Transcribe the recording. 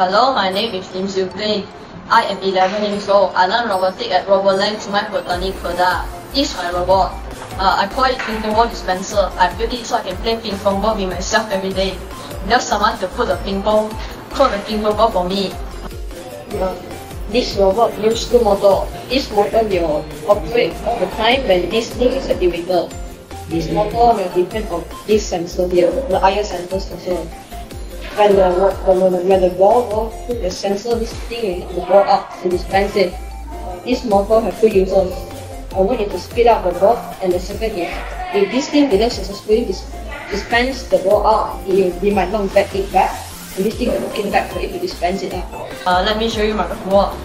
Hello, my name is Lim Xiu Ting. I am 11 years old. I learn robotics at Robotland to my botanic product. This is my robot. Uh, I call it ping pong dispenser. I built it so I can play ping pong ball with myself every day. Just someone to put the ping pong, put the ping pong ball for me. This robot uses two motor. This motor will operate all the time when this thing is activated. This motor will depend on this sensor here, the IR sensor also. When the, when the, when the ball goes through the sensor, this thing will go up to dispense it. This motor has two users. Uh, one is to speed up the ball, and the second is if this thing didn't successfully dis- dispense the ball out, it, it might not get it back. And this thing will looking back for it to dispense it out. Uh, let me show you my robot.